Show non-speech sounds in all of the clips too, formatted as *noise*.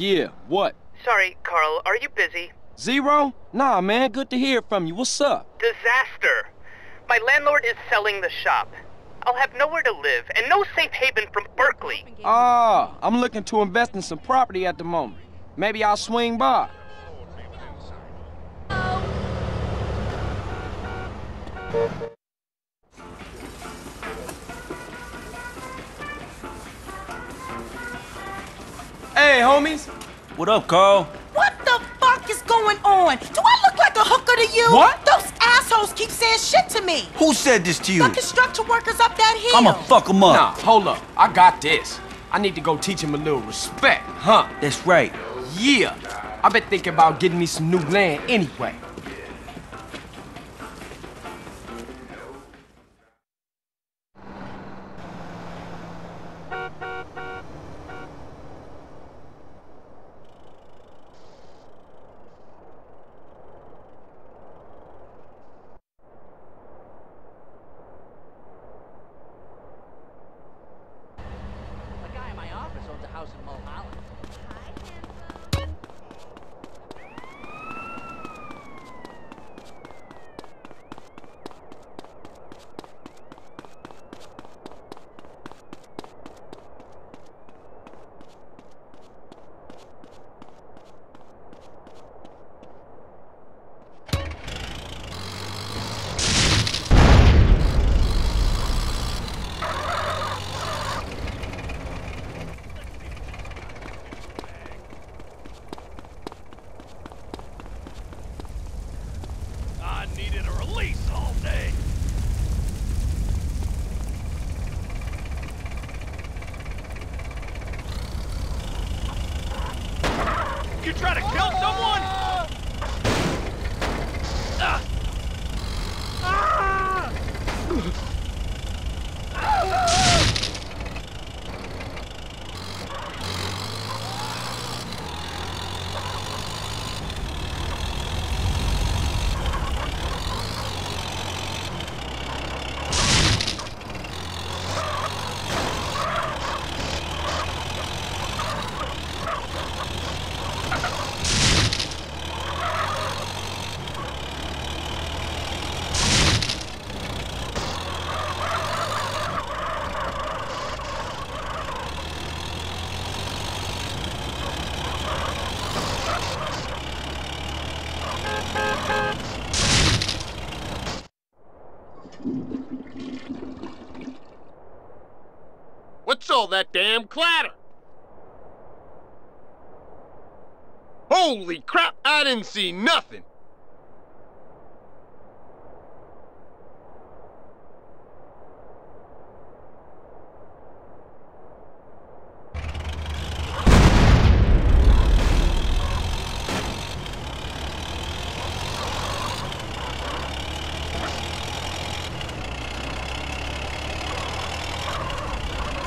Yeah, what? Sorry, Carl, are you busy? Zero? Nah, man, good to hear from you. What's up? Disaster! My landlord is selling the shop. I'll have nowhere to live and no safe haven from Berkley. Ah, I'm looking to invest in some property at the moment. Maybe I'll swing by. Hey, homies. What up, Carl? What the fuck is going on? Do I look like a hooker to you? What? Those assholes keep saying shit to me. Who said this to you? The construction workers up that hill. I'ma fuck 'em up. Nah, hold up. I got this. I need to go teach him a little respect, huh? That's right. Yeah. I've been thinking about getting me some new land anyway. A guy in my office owns a house in Mulholland. I needed a release all day. You try to kill someone? What's all that damn clatter? Holy crap, I didn't see nothing.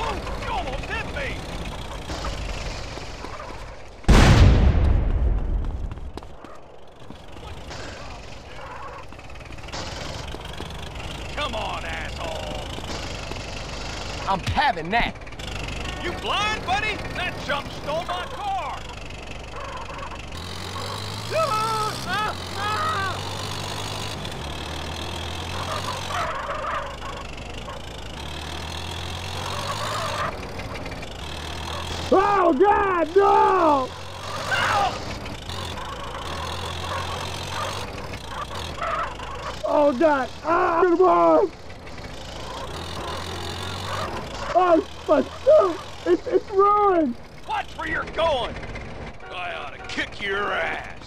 Oh, you almost hit me! Come on, asshole! I'm having that. You blind, buddy? That chump stole my car! Oh God, no! God! Ah, on! Oh! It's, it's ruined! Watch where you're going! I ought to kick your ass!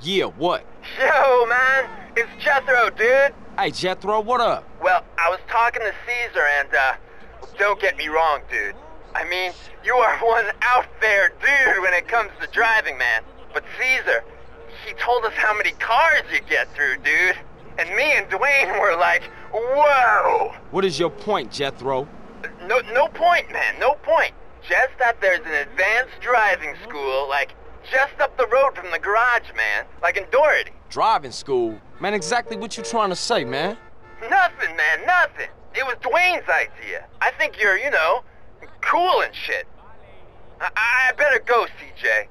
Yeah, what? Yo, man, it's Jethro, dude. Hey, Jethro, what up? Well, I was talking to Caesar, and, uh, don't get me wrong, dude. I mean, you are *laughs* one out there dude when it comes to driving, man. But Caesar, he told us how many cars you get through, dude. And me and Dwayne were like, whoa! What is your point, Jethro? No, no point, man, no point. Just that there's an advanced driving school, like, just up the road from the garage, man. Like in Doherty. Driving school? Man, exactly what you trying to say, man? Nothing, man, nothing. It was Dwayne's idea. I think you're, you know, cool and shit. I, I better go, CJ.